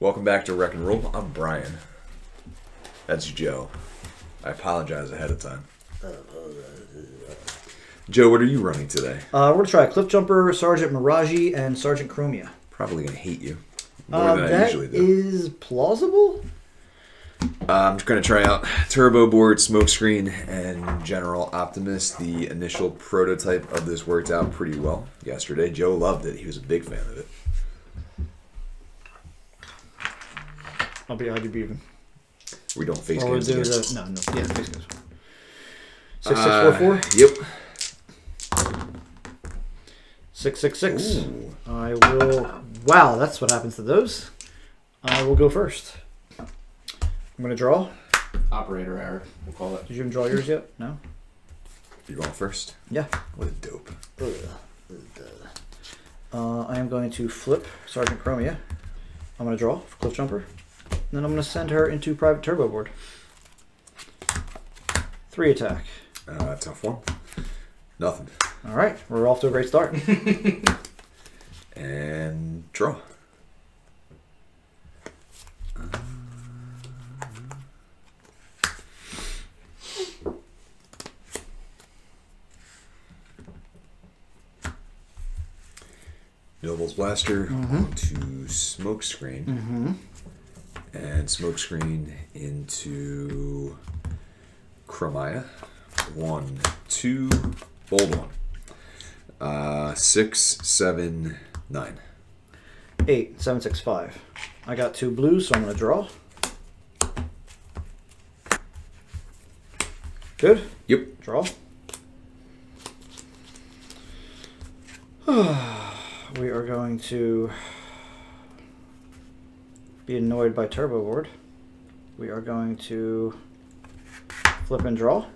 Welcome back to Wreck 'n Rule. I'm Brian. That's Joe. I apologize ahead of time. Joe, what are you running today? Uh, we're gonna try Cliff Jumper, Sergeant Mirage, and Sergeant Chromia. Probably gonna hate you more Uh, than I usually do. is plausible. Uh, I'm just gonna try out Turbo Board, Smokescreen, and General Optimus. The initial prototype of this worked out pretty well yesterday. Joe loved it. He was a big fan of it. I'll be how'd you be even? We don't face Or games against. the no no yeah face games. Six six four four Uh, Yep. six six six. Ooh. I will. Wow, that's what happens to those. I will go first. I'm gonna draw. Operator error, we'll call it. Did you even draw yours yet? No. You going first? Yeah. What a dope. Uh, I am going to flip Sergeant Chromia. I'm going to draw for Cliff Jumper. And then I'm going to send her into Private Turbo Board. Three attack. Uh, tough one. Nothing. All right, we're off to a great start. And draw. Noble's Blaster onto Smokescreen. mm-hmm. And Smokescreen into Chromia. One, two, bold one. Uh, six, seven, nine. Eight, seven, six, five. I got two blues, so I'm going to draw. Good. Yep. Draw. we are going to be annoyed by Turbo Board. We are going to flip and draw.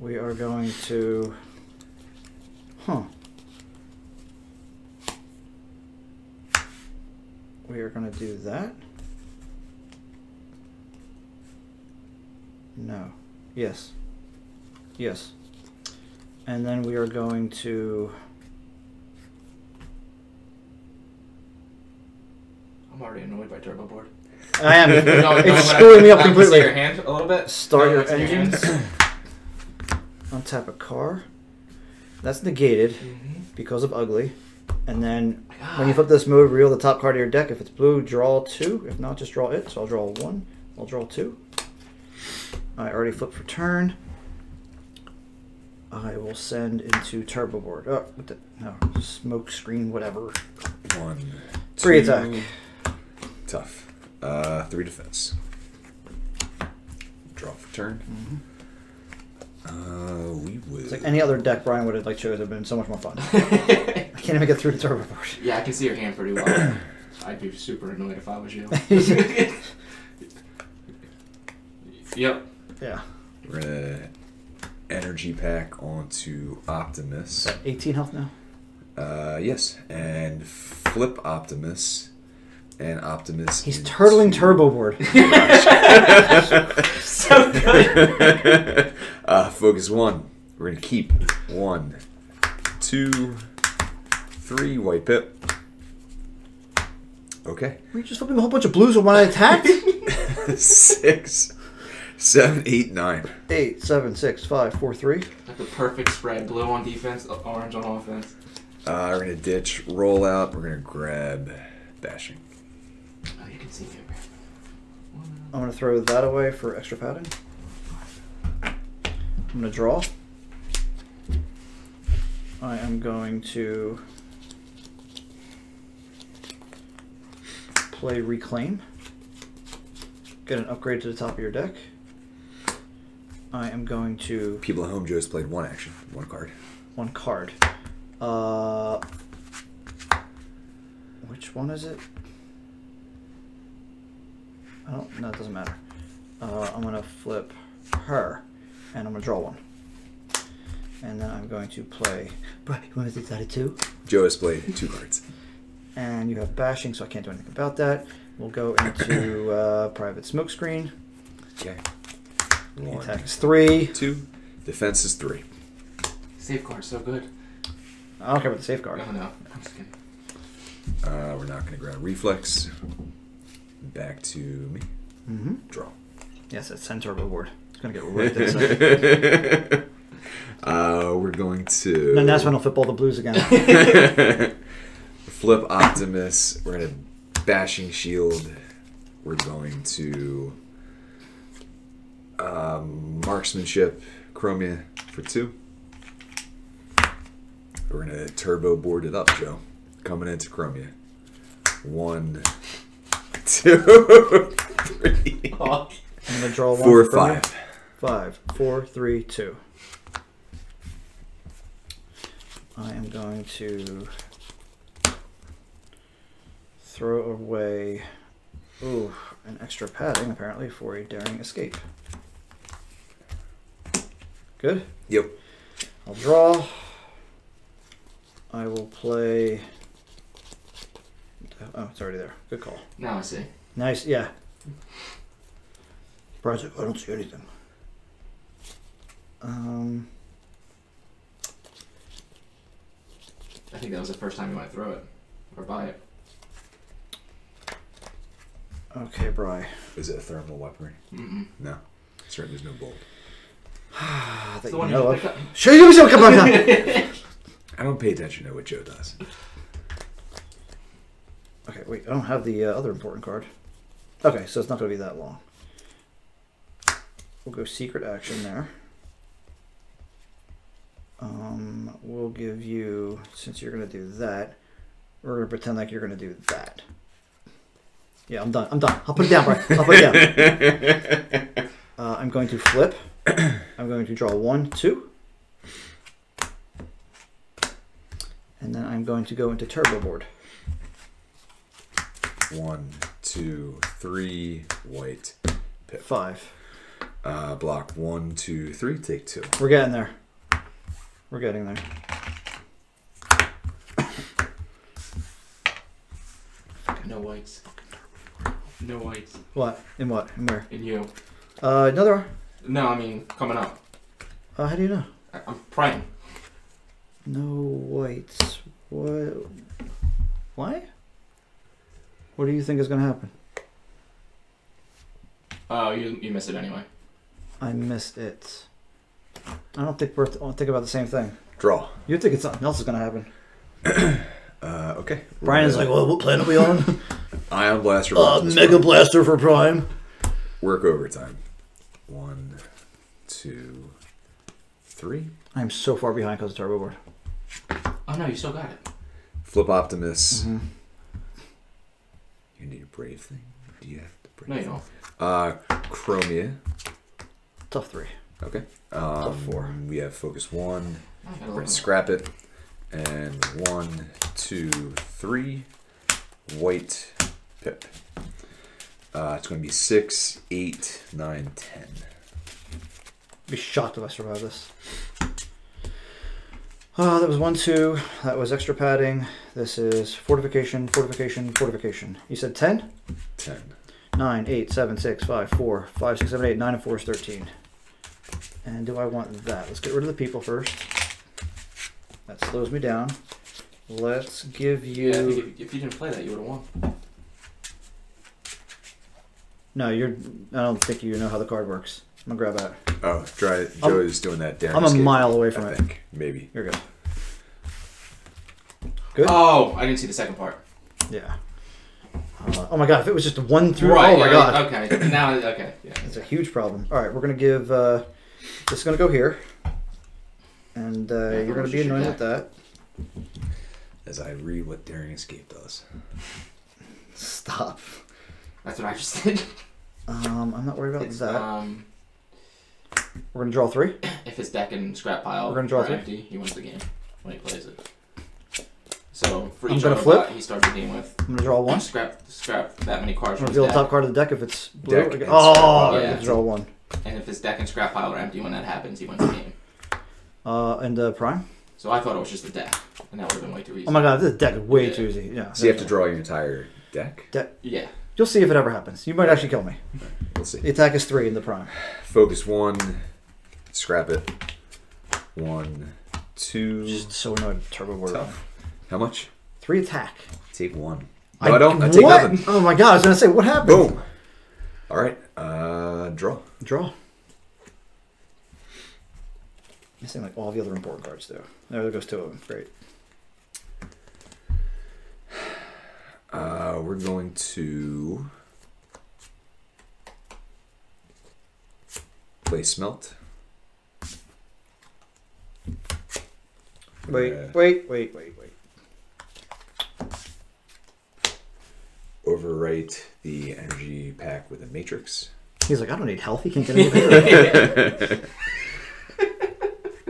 We are going to. Huh. We are going to do that. No. Yes. Yes. And then we are going to. I'm already annoyed by Turbo Board. I am. No, no, it's but screwing me up I can see completely. your hand a little bit. Start No, your that's hand. engines. Untap a car. That's negated Mhm. because of ugly. And then God. when you flip this move, reveal the top card of your deck. If it's blue, draw two. If not, just draw it. So I'll draw one. I'll draw two. I already flipped for turn. I will send into turbo board. Oh, what the, no, smoke screen, whatever. One. Three two, attack. Tough. Uh, three defense. Draw for turn. Uh, we would. It's like any other deck Brian would have like chose. Have been so much more fun. I can't even get through the turbo board. yeah, I can see your hand pretty well. I'd be super annoyed if I was you. yep. Yeah, We're gonna energy pack onto Optimus. 18 health now. Uh, yes, and flip Optimus, and Optimus. He's into- turtling turbo board. So good. uh, focus one. We're gonna keep one, two, three. White pip. Okay. Were you just flipping a whole bunch of blues when I attacked? Six, seven, eight, nine. Eight, seven, six, five, four, three. Like the perfect spread. Blue on defense, orange on offense. Uh, we're gonna ditch, roll out. We're gonna grab bashing. You can. I'm gonna throw that away for extra padding. I'm gonna draw. I am going to play reclaim. Get an upgrade to the top of your deck. I am going to People at home, Joe's played one action, one card. one card. Uh, which one is it? I don't. No, it doesn't matter. Uh, I'm gonna flip her, and I'm gonna draw one. And then I'm going to play. Bro, you want to do that two? Joe has played two cards. And you have bashing, so I can't do anything about that. We'll go into uh, private smokescreen. Okay. The One, attack is three. two. Defense is three. Safeguard so good. I don't care about the safeguard. No, no. I'm just kidding. Uh, we're not going to ground reflex. Back to me. Mm-hmm. Draw. Yes, it's send turbo board. It's gonna get ripped inside. uh, we're going to. then that's when I'll flip all the blues again. Flip Optimus. We're gonna bashing shield. We're going to um, marksmanship Chromia for two. We're gonna turbo board it up, Joe. Coming into Chromia. One, two, three, Oh, I'm gonna draw one. four, five. Five, four, three, two. I am going to throw away ooh, an extra padding apparently for a daring escape. Good. Yep. I'll draw. I will play. Oh, it's already there. Good call. now I see. Nice, yeah. Project, I don't see anything. Um, I think that was the first time you might throw it or buy it. okay, Bry. Is it a thermal weaponry? Mm-mm. No. Certainly there's no bolt. Ah, that the you one you know of. pick up. Show you some come on now. I don't pay attention to what Joe does. Okay, wait. I don't have the uh, other important card. Okay, so it's not going to be that long. We'll go secret action there. Um, we'll give you since you're going to do that. We're going to pretend like you're going to do that. Yeah, I'm done. I'm done. I'll put it down, Brian. I'll put it down. Uh, I'm going to flip. I'm going to draw one, two. And then I'm going to go into turbo board. One, two, three, white. Five. Uh, block one, two, three, take two. We're getting there. We're getting there. No whites. No whites. What? In what? In where? In you. Uh, another. No, I mean coming up. Uh, how do you know? I- I'm praying. No whites. What? Why? What do you think is going to happen? Oh, you you miss it anyway. I missed it. I don't think we're th- think about the same thing. Draw. You think it's something else is going to happen? Uh, okay. Brian's like, well, what planet are we on? Ion Blaster. uh, Optimus Mega Prime. Blaster for Prime. Work overtime. One, two, three. I'm so far behind because of turbo board. Oh no, you still got it. Flip Optimus. Mm-hmm. You need a brave thing. Do you have the brave? No, you don't. Uh, Chromia. Tough three. Okay. Um, four. We have focus one. I got a We're gonna scrap it. And one, two, three. White pip. Uh, it's going to be six, eight, nine, ten. Be shocked if I survive this. Uh, that was one, two. That was extra padding. This is fortification, fortification, fortification. You said 10? Ten. 9, 8, 7, 6, 5, 4, 5, 6, 7, 8, 9, and 4 is 13. And do I want that? Let's get rid of the people first. That slows me down. Let's give you. Yeah, if, if you didn't play that, you would have won. No, you're. I don't think you know how the card works. I'm gonna grab that. Oh, try it. I'm- Joe is doing that down. I'm a mile away from I it. think. Maybe. You're good. Good? Oh, I didn't see the second part. Yeah. Uh, oh my god, if it was just one through. Right. oh my yeah, god. Okay. Now, okay. Yeah. It's a huge problem. All right, we're gonna give. Uh, this is gonna go here, and uh, Yeah, you're gonna be annoyed with that. As I read what Daring Escape does. Stop. That's what I just did. Um, I'm not worried about It's, that. um, We're gonna draw three. if his deck and scrap pile We're gonna draw are three? empty, he wins the game when he plays it. So for I'm each gonna other flip. he starts the game with I'm gonna draw one. scrap scrap that many cards I'm from gonna his reveal the deck. top card of the deck if it's blue. Deck and Oh, scrap I pile. get to draw one. And if his deck and scrap pile are empty when that happens, he wins the game. Uh, and uh, prime. So I thought it was just the deck, and that would have been way too easy. Oh my god, this deck is way Yeah. too easy. Yeah. So you have to draw your entire deck. deck. Yeah. You'll see if it ever happens. You might actually kill me. We'll see. The attack is three in the prime. Focus one. Scrap it. One, two. Just so annoyed. Turbo board. Tough. How much? Three attack. Take one. No, I, don't. I take what? nothing. Oh my god! I was gonna say what happened. Boom. All right. Uh, draw. Draw. Missing like all the other important cards though. There goes two of them. Great. Uh, we're going to play smelt. Wait, Uh, wait, wait, wait, wait. overwrite the energy pack with a matrix. He's like, I don't need health. He can't get any better.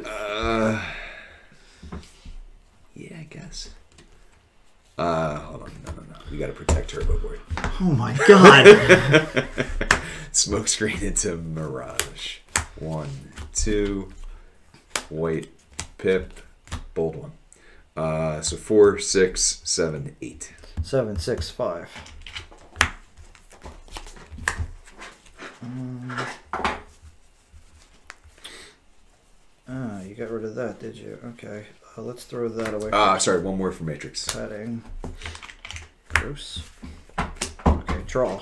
Uh, yeah, I guess. Uh, hold on, no, no, no. We got to protect Turbo Boy. oh my god! Smokescreen into Mirage. One, two, white, pip, bold one. Uh, so four, six, seven, eight. Seven, six, five. Um, ah, you got rid of that, did you? Okay, uh, let's throw that away. Ah, sorry, one more for Matrix. Padding. Gross. Okay, draw.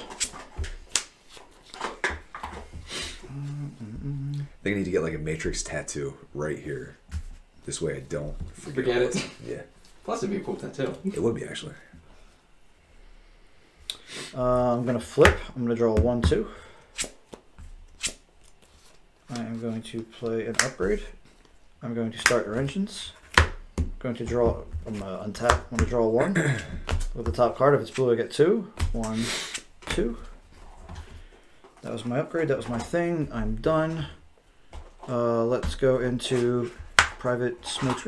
I think I need to get like a Matrix tattoo right here. This way I don't forget. Forget it. Yeah, Plus, it'd be a cool tattoo. it would be actually. Uh, I'm gonna flip. I'm gonna draw a one, two. I am going to play an upgrade. I'm going to start your engines. I'm going to draw. I'm gonna untap. I'm gonna draw a one with the top card. If it's blue, I get two. One, two. That was my upgrade. That was my thing. I'm done. Uh, let's go into private smoke.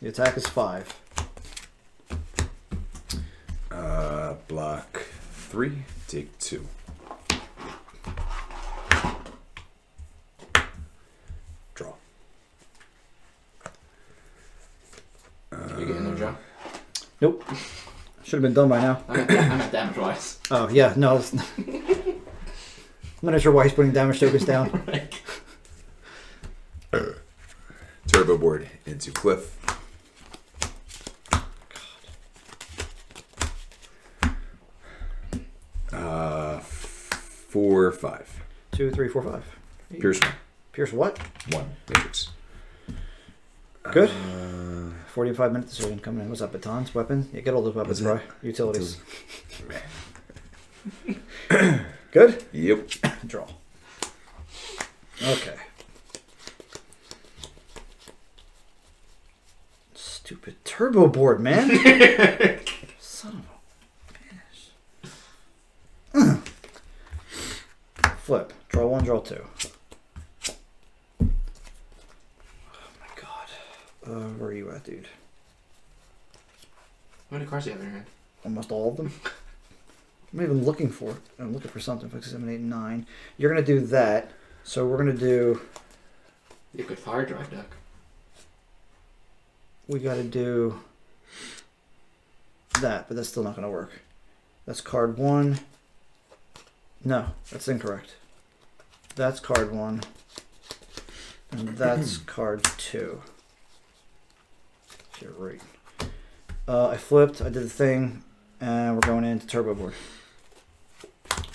The attack is five. Uh, block three, take two. Draw. You get in there, Joe? Nope. Should have been done by now. I'm at, I'm at damage wise. Oh yeah, no. I'm not sure why he's putting damage tokens down. uh, Turbo board into cliff. Uh, four, five. Two, three, four, five. Pierce one. Pierce what? One. Matrix. Good. Uh, 45 minute decision coming in. What's up, batons, weapons? Yeah, get all those weapons, bro. Utilities. Utilities. Good? yep. Draw. Okay. Stupid turbo board, man. Son of a bitch. Flip. Draw one, draw two. Oh my god. Uh, where are you at, dude? How many cards do you have in your hand? Almost all of them. I'm even looking for it. I'm looking for something. Five, six, seven, eight, nine. You're gonna do that. So we're gonna do. You could fire drive deck. We gotta do that, but that's still not gonna work. That's card one. No, that's incorrect. That's card one. And that's card two. You're right. Uh, I flipped. I did the thing, and we're going into turbo board.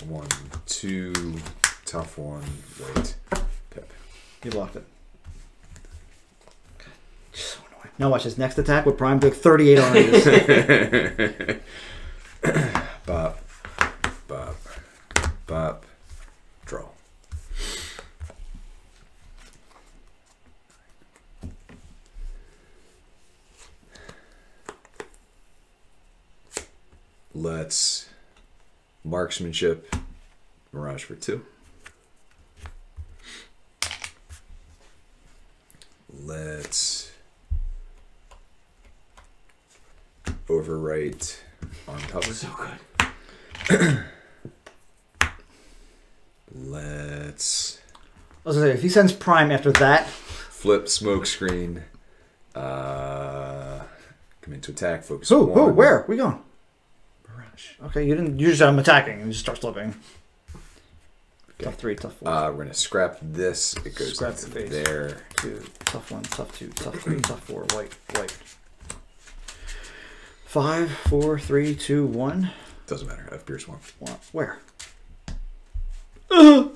One, two, tough one, wait, pip. You blocked it. God, so annoying. Now watch his next attack with prime took 38 on Bop, bop, bop, draw. Let's marksmanship mirage for two. Let's overwrite on cover. So good. Let's I was gonna say, if he sends prime after that, flip smoke screen. Uh, come into attack. Focus. who, one. who, where? We going? Okay, you didn't. You just said I'm attacking and just start flipping. Tough three, tough four. Uh, we're gonna scrap this. It goes Scrap into the face. there. two, tough one, tough two, tough three, tough four, white, white. Five, four, three, two, one. Doesn't matter. I have Pierce one. One. Where? I'm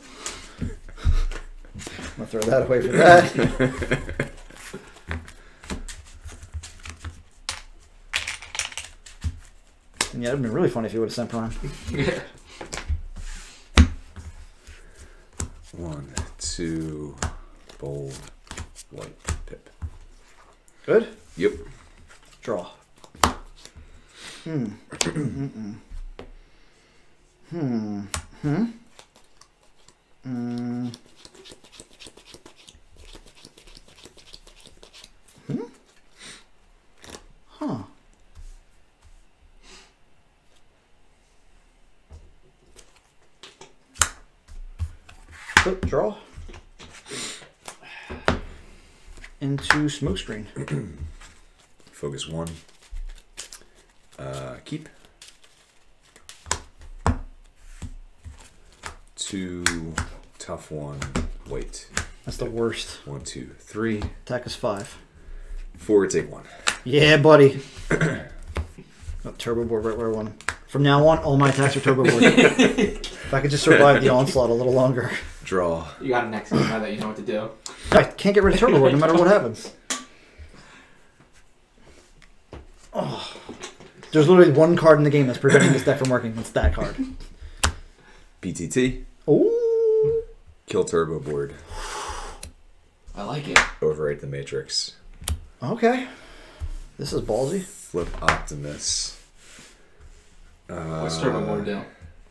gonna throw that away for that. yeah, it'd been really funny if you would have sent Prime. Yeah. One, two, bold, white, pip. Good. Yep. Draw. Hmm. Hmm. Hmm. Hmm. Hmm. Draw. Into smokescreen. Focus one. Uh, keep. Two, tough one, wait. That's the worst. One, two, three. Attack is five. Four, take one. Yeah, buddy. oh, turbo board right where I want him. From now on, all my attacks are turbo board. if I could just survive the onslaught a little longer. Draw. You got an next now that you know what to do. I can't get rid of turbo board no matter what happens. Oh. There's literally one card in the game that's preventing this deck from working. It's that card. PTT. Ooh. Kill turbo board. I like it. Overwrite the matrix. Okay. This is ballsy. Flip Optimus. Uh, What's Turbo Board do?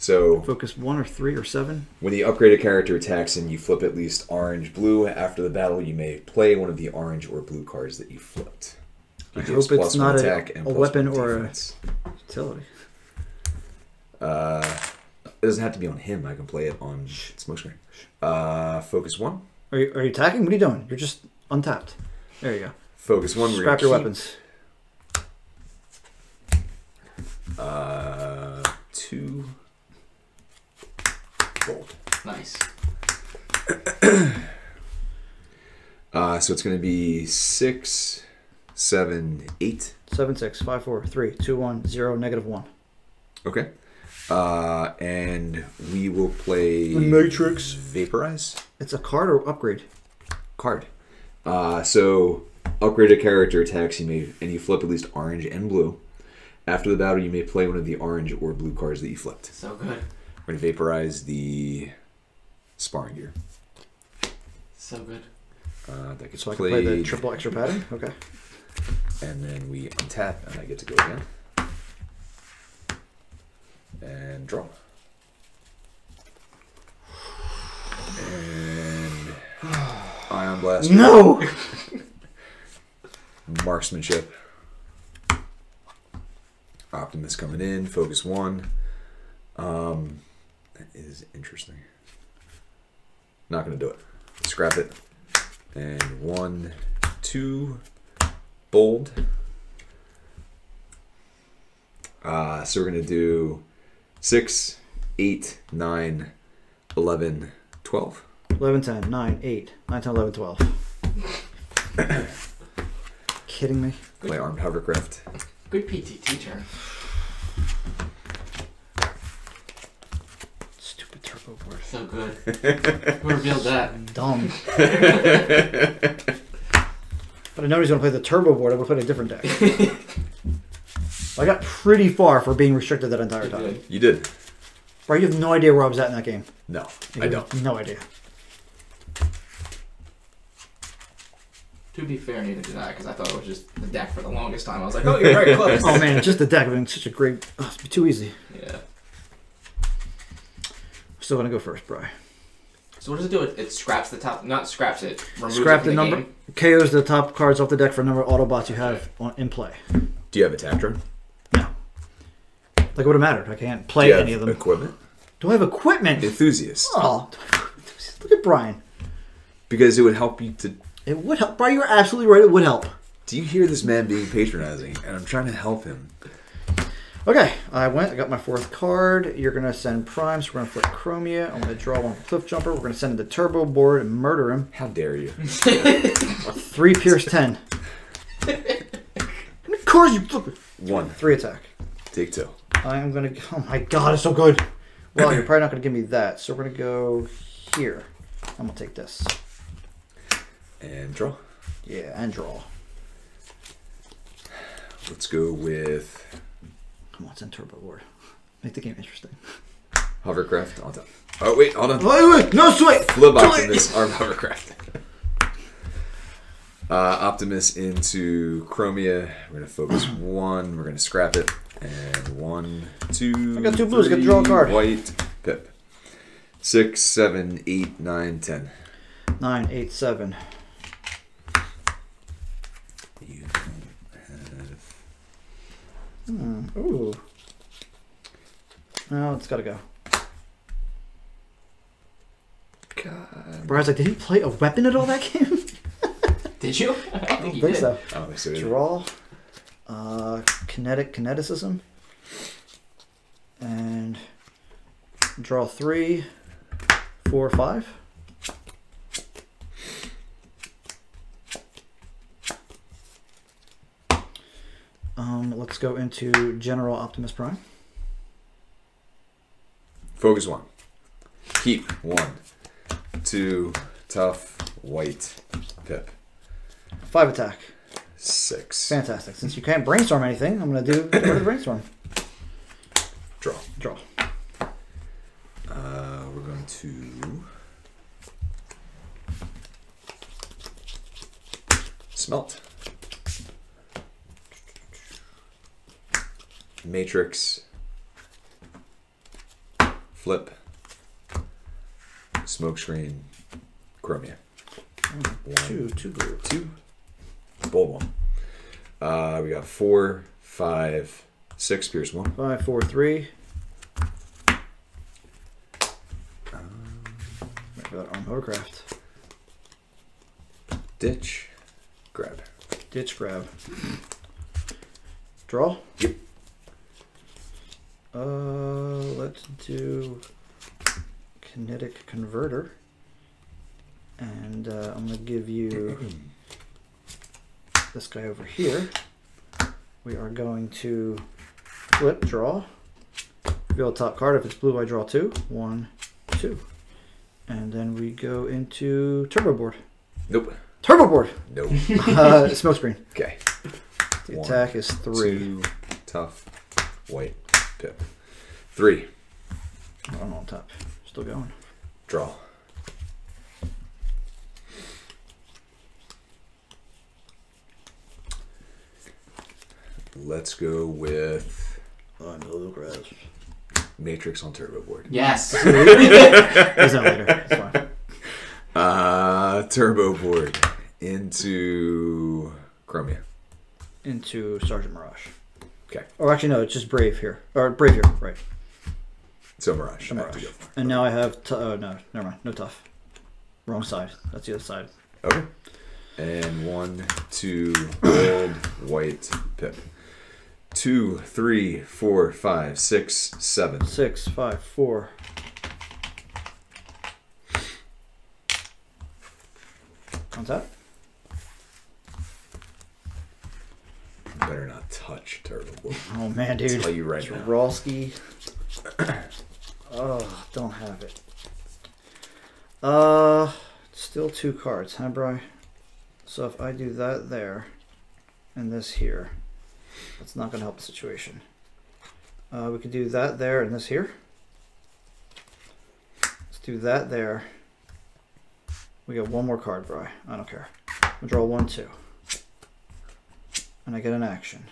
So Focus one or three or seven. when the upgraded character attacks and you flip at least orange blue after the battle, you may play one of the orange or blue cards that you flipped. I hope it's not a- a weapon or a- Utility. Uh, it doesn't have to be on him. I can play it on Smokescreen. Uh, focus one. Are you, are you attacking? What are you doing? You're just untapped. There you go. Focus one. Scrap your keep, weapons. Uh, two. Bold. Nice. Uh, so it's going to be six, seven, eight. Seven, six, five, four, three, two, one, zero, negative one. Okay. Uh, and we will play The Matrix. Vaporize It's a card or upgrade. card. Uh, so upgraded character attacks you may and you flip at least orange and blue. After the battle, you may play one of the orange or blue cards that you flipped. So good. We're gonna vaporize the sparring gear. So good. Uh, that gets So I can play the played, triple extra pattern? Okay. and then we untap, and I get to go again and draw. And ion blaster. No! marksmanship. Optimus coming in, focus one. Um, that is interesting. Not gonna do it. Scrap it. And one, two, bold. Uh, so we're gonna do six, eight, nine, eleven, twelve. 11, 10, 9, 8, 9, 10, 11, 12. Kidding me? Play armed hovercraft. Good PT turn. Stupid turbo board. So good. Who revealed that? Dumb. but I know he's going to play the turbo board. I'm going to play a different deck. I got pretty far for being restricted that entire time. You did. Bro, you have no idea where I was at in that game. No, You I don't. No idea. To be fair, neither did I, because I thought it was just the deck for the longest time. I was like, oh, you're very close. Oh man, just the deck. I mean, such a great. Oh, it's too easy. Yeah. Still gonna go first, Bry. So what does it do? It, it scraps the top, not scraps it, removes Scrap it the the number. game. KOs the top cards off the deck for a number of Autobots you have on, in play. Do you have a Tactron? No. Like it would have mattered. I can't Do play you have any of them. equipment? Do I have equipment? Enthusiast. Oh, look at Brian. Because it would help you to. It would help. Brian, you're absolutely right. It would help. Do you hear this man being patronizing? And I'm trying to help him. Okay, I went. I got my fourth card. You're gonna send Prime, so we're gonna flip Chromia. I'm gonna draw one Cliff Jumper. We're gonna send the Turbo Board and murder him. How dare you? Three Pierce ten. of course you flip. One. Three attack. Take two. I am gonna. Oh my god, it's so good. Well, you're probably not gonna give me that, so we're gonna go here. I'm gonna take this. And draw. Yeah, and draw. Let's go with Come on, send Turbo Board. Make the game interesting. hovercraft on top. Oh wait, hold on. Wait, wait, no sweat. Flip Optimus arm hovercraft. Uh, Optimus into Chromia. We're gonna focus one. We're gonna scrap it. And one, two. I got two blues, gotta draw a card. White. Pip. Six, seven, eight, nine, ten. Nine, eight, seven. You have Hmm. Ooh. No, it's gotta go. God. Brian's like, did he play a weapon at all that game? Did you? I I think don't you think did. so. I don't think so. either. Draw. Uh, kinetic kineticism. And draw three, four, five. Um, let's go into General Optimus Prime. Focus one. Keep one. Two. Tough. White. Pip. Five attack. Six. Fantastic. Since you can't brainstorm anything, I'm gonna do go to the brainstorm. Draw. Draw. Uh, we're going to smelt. Matrix. Flip. Smokescreen. Chromia. One, Two, two blue. two. Bold one. Uh, we got four, five, six. Pierce one. Five, four, three. Wait, got on hovercraft. Ditch. Grab. Ditch grab. Draw. Yep. Uh, let's do kinetic converter, and uh, I'm gonna give you this guy over here. We are going to flip draw. Reveal top card. If it's blue, I draw two. One, two, and then we go into turbo board. Nope. Turbo board. Nope. Uh, smoke screen. Okay. The One, attack is three. Two, tough, white, pip. Three, Oh, I'm on top. Still going. draw. Let's go with I'm the grass. Matrix on turbo board. Yes. Is that later? It's fine. Uh, turbo board into Chromia. Into Sergeant Mirage. Okay. Or actually, no, it's just Brave here. Or Brave here, right. So Mirage. I have Mirage. to go for. And now I have. T- oh, no, never mind. No tough. Wrong side. That's the other side. Okay. And one, two, gold, white, pip. Two, three, four, five, six, seven. Six, five, four. On top? Better not touch turtle. Oh, man, dude. Tell you right now. Juralski. Oh, don't have it. Uh, still two cards, huh, Bry? So if I do that there, and this here, that's not going to help the situation. Uh, we could do that there and this here. Let's do that there. We got one more card, Bry. I don't care. I'll draw one, two. And I get an action.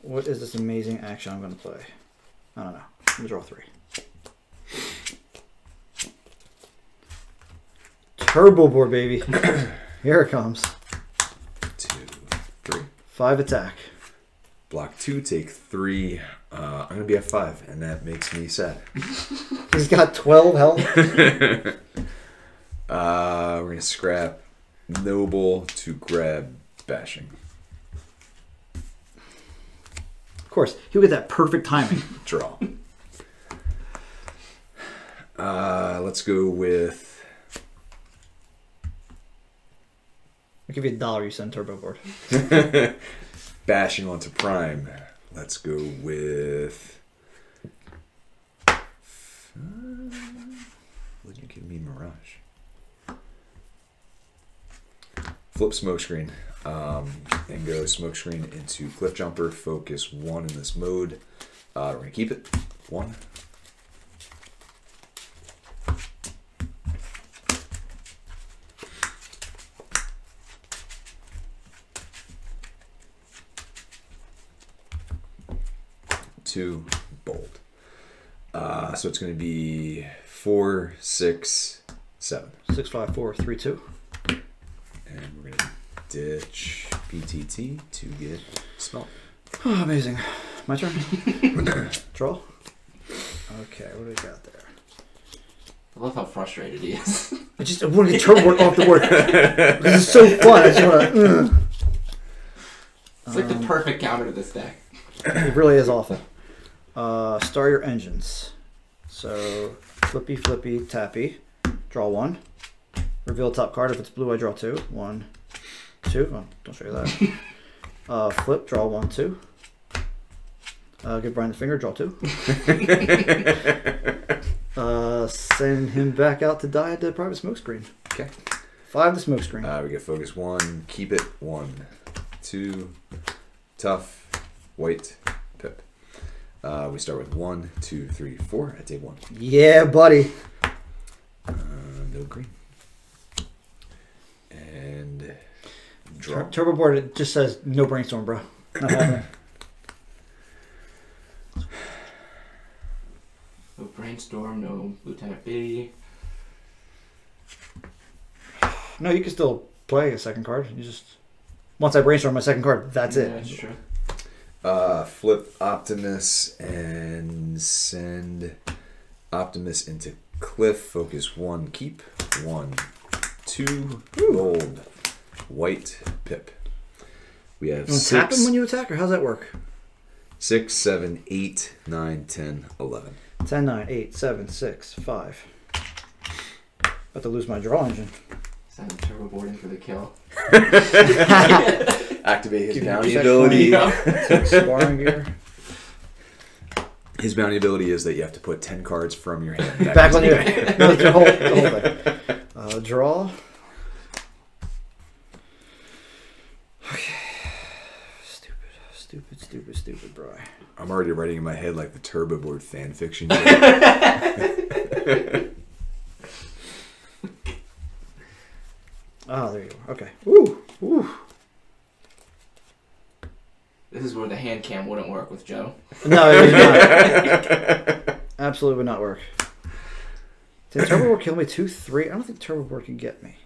What is this amazing action I'm going to play? I don't know. I'm going to draw three. Turbo board, baby. Here it comes. Two, three. Five attack. Block two, take three. Uh, I'm gonna be at five, and that makes me sad. He's got 12 health. Uh, we're gonna scrap noble to grab bashing. Of course, he'll get that perfect timing. Draw. Uh, let's go with I'll give you a dollar. You send turbo board. bashing onto prime. Let's go with. Would you give me Mirage? Flip smokescreen. Um, and go smokescreen into cliff jumper. Focus one in this mode. Uh, we're gonna keep it one. Two bold. Uh, so it's going to be four, six, seven. Six five four three two. And we're going to ditch PTT to get smelt. Oh, amazing. My turn. Draw. Okay, what do we got there? I love how frustrated he is. I just I want to get turbo board off the board. this is so fun. I just want to. It's like Um, the perfect counter to this deck. It really is awful. Uh, star your engines. So flippy, flippy, tappy. Draw one. Reveal top card. If it's blue, I draw two. One, two. Oh, don't show you that. uh, flip. Draw one, two. Uh, give Brian the finger. Draw two. uh, send him back out to die at the private smoke screen. Okay. Five to smoke screen. Uh, we get focus one, keep it one, two, tough, white, pip. Uh, we start with one, two, three, four. I take one. yeah, buddy. Uh, no green. And draw. Tur- turbo board. It just says no brainstorm, bro. No brainstorm, no Lieutenant B. No, you can still play a second card. You just once I brainstorm my second card, that's yeah, it. That's true. Uh, flip Optimus and send Optimus into Cliff. Focus one, keep one, two, gold, white, pip. We have You want tap him when you attack, or how's that work? six, seven, eight, nine, ten, eleven. 10, 9, 8, 7, 6, 5. About to lose my draw engine. Send the turbo board in for the kill. Activate his Give bounty ability. Sparring gear. His bounty ability is that you have to put ten cards from your hand back, Back on into you. the No, the whole, the whole thing. Uh, draw. Okay. Stupid, stupid, stupid, stupid, bro. I'm already writing in my head like the Turbo Board fan fiction. Oh, there you are. Okay. Ooh, ooh. This is where the hand cam wouldn't work with Joe. No, it would not. Absolutely would not work. Did Turbo Board kill me 2 3? I don't think Turbo Board can get me.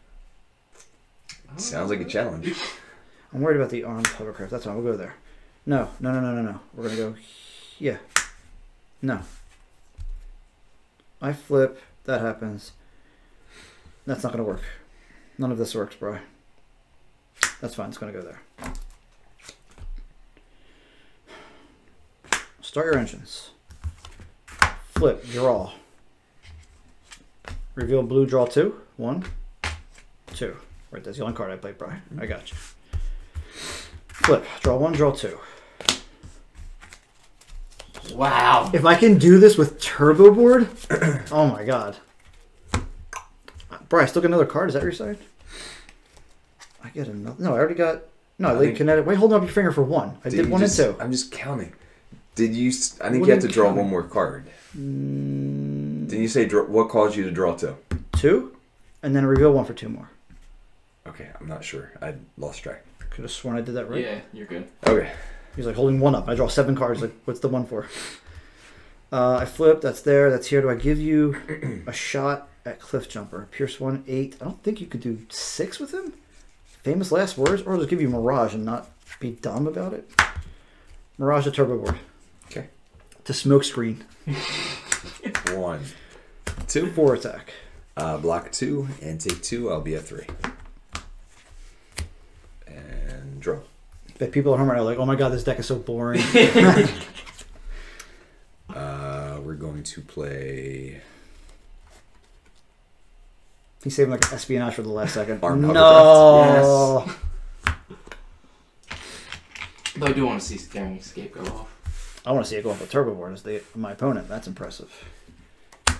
Sounds like a challenge. I'm worried about the armed hovercraft. That's fine. We'll go there. No, no, no, no, no, no. We're gonna go. Yeah. No. I flip. That happens. That's not gonna work. None of this works, bro. That's fine. It's gonna go there. Start your engines. Flip. Draw. Reveal blue. Draw two. One. Two. Right. That's the only card I played, bro. I got you. Flip. Draw one, draw two. Wow. If I can do this with Turbo Board, oh my god. Bro, I still get another card. Is that your side? I get another. No, I already got. No, I laid kinetic. Wait, hold up your finger for one. I did, one just, and two. I'm just counting. Did you? I think What you are have to draw counting? one more card. Mm, Didn't you say draw, what caused you to draw two? two, and then reveal one for two more. Okay, I'm not sure. I lost track. Could have sworn I did that right. Yeah, you're good. Okay. He's like holding one up. I draw seven cards. Like, what's the one for? Uh, I flip. That's there. That's here. Do I give you a shot at Cliff Jumper? Pierce one, eight. I don't think you could do six with him. Famous last words, or I'll just give you Mirage and not be dumb about it. Mirage a turbo board. Okay. To smoke screen. One, two. Four attack. Uh, block two and take two. I'll be at three. And draw. Bet people at home are like, oh my god, this deck is so boring. Uh, we're going to play. He's saving like espionage for the last second. Armed no. Though I do want to see Daring Escape go off. I want to see it go off a turbo board as the, my opponent. That's impressive.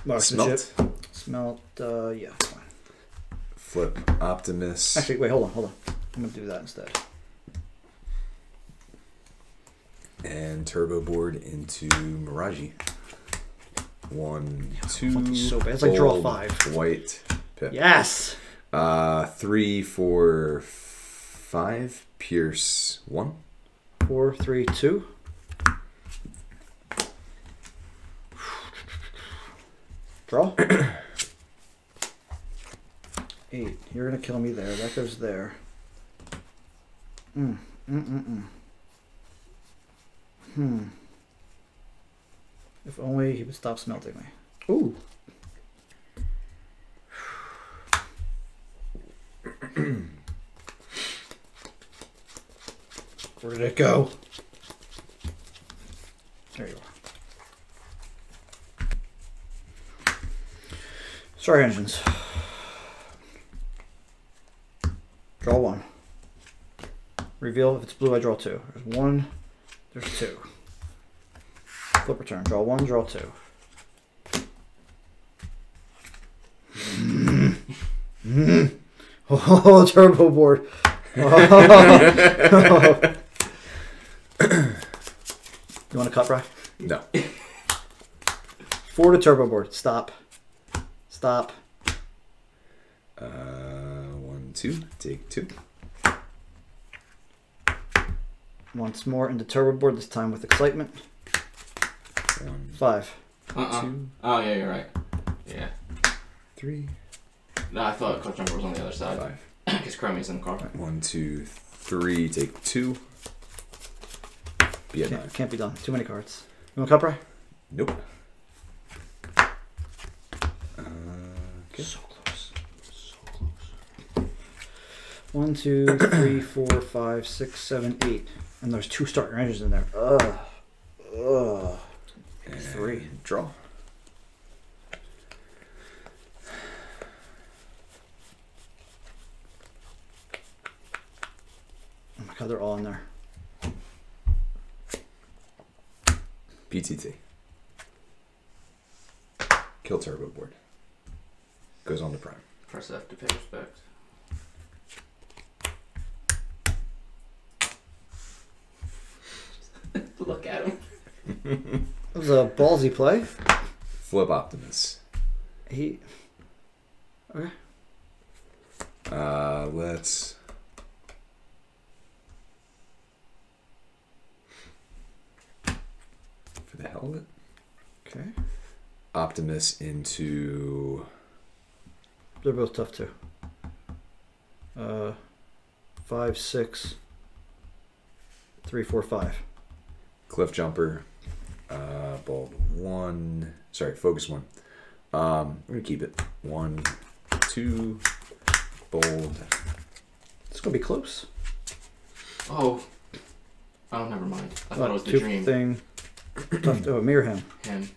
Marksmanship. Smelt. Smelt. Uh, yeah. Fine. Flip Optimus. Actually, wait. Hold on. Hold on. I'm gonna do that instead. and turbo board into Mirage. One, two. fucking so bad. It's like draw five. White. Pip. Yes. Uh, three, four, five. Pierce. One. Four, three, two. Draw. Eight. You're gonna kill me there. That goes there. Mm. Mm. Mm. Mm. Hmm. If only he would stop smelting me. Ooh. Where did it go? There you are. Sorry, engines. Draw one. Reveal if it's blue, I draw two. There's one, there's two. Flip return. Draw one, draw two. Oh, turbo board. Oh. you want to cut, Bry? No. Four to turbo board. Stop. Stop. Uh, one, two. Take two. Once more into turbo board, this time with excitement. One, Five. Uh-uh. two, Oh, yeah, you're right. Yeah. three, No, I thought Cliffjumper was on the other side. five. Because Chromia's in the car. One, two, three. Take two. Be at nine. Can't, can't be done. Too many cards. You want to cut, Bry? Nope. Uh, okay. So close. So close. One, two, three, four, five, six, seven, eight. And there's two starting ranges in there. Ugh. Ugh. And Three. Draw. Oh my god, they're all in there. PTT. Kill turbo board. Goes on to prime. Press F to pay respect. Look at him. That was a ballsy play. Flip Optimus. He. Okay. Uh, let's. For the hell of it, Okay. Optimus into They're both tough too. Uh, five, six, three, four, five. Cliffjumper. Uh, bulb one. Sorry, focus one. Um, we're gonna keep it one, two, bold. It's gonna be close. Oh. Oh, never mind. I thought it was the Two dream. thing. tough to, oh, mirror him. Him.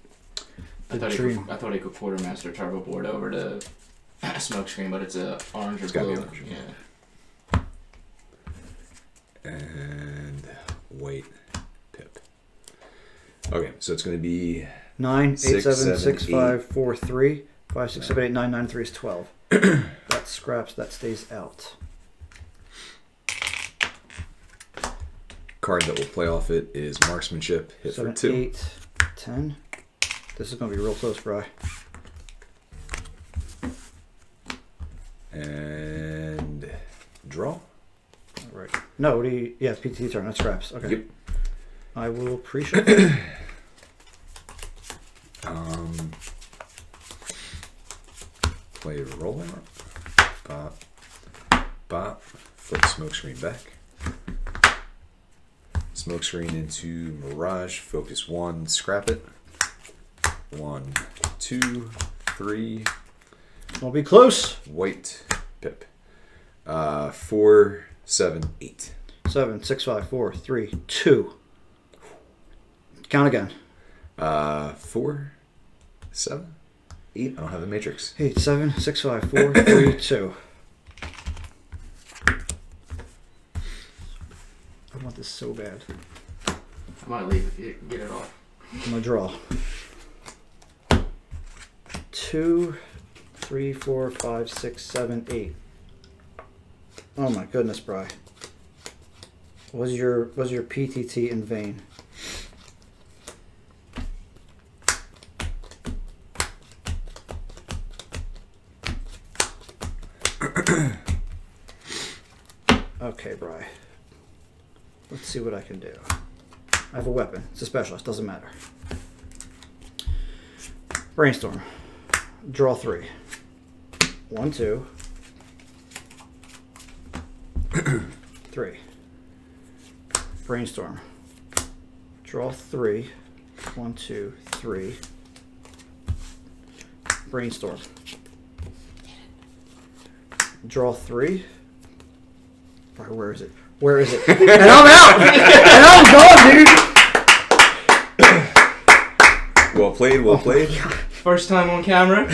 I The thought, he could, I thought he could quartermaster turbo board over to smokescreen, but it's a orange or It's gotta be blue. orange. Yeah. and white pip. Okay, so it's going to be Nine, eight, Six, seven, seven, six, eight. five, four, three. Five, six, seven, eight, nine, nine, three is twelve. that scraps. That stays out. card that will play off it is marksmanship. Hit Seven, for two. eight, ten. This is gonna be real close, Bry. And draw. All right. No, what do you? Yeah, it's PT turn. That scraps. Okay. Yep. I will pre-shuffle. Um, play rolling. Bop. Bop. Flip smokescreen back. Smokescreen into Mirage. Focus one. Scrap it. One, two, three. Won't be close. White pip. Uh, four, seven, eight. seven, six, five, four, three, two. Count again. Uh, four, seven, eight. I don't have a matrix. Eight, seven, six, five, four, three, two. I want this so bad. I might leave if you get it off. I'm gonna draw. Two, three, four, five, six, seven, eight. Oh my goodness, Bry. Was your was your PTT in vain? Let's see what I can do. I have a weapon. It's a specialist. Doesn't matter. Brainstorm. Draw three. One, two. three. Brainstorm. Draw three. One, two, three. Brainstorm. Draw three. Right, where is it? Where is it? and I'm out! and I'm gone, dude! Well played. Well played. First time on camera.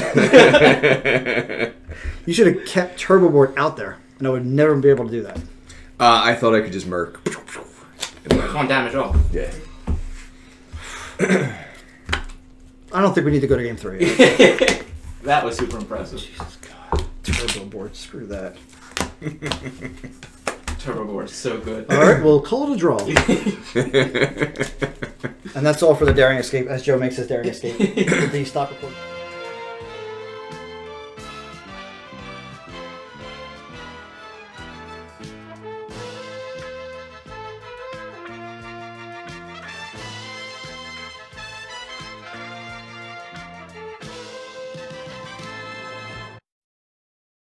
You should have kept Turbo Board out there, and I would never be able to do that. Uh, I thought I could just merc. One damage off. Yeah. I don't think we need to go to game three. That was super impressive. Jesus God. Turbo Board, screw that. Turbo board, so good. All right, we'll call it a draw. And that's all for the daring escape as Joe makes his daring escape. Please stop recording.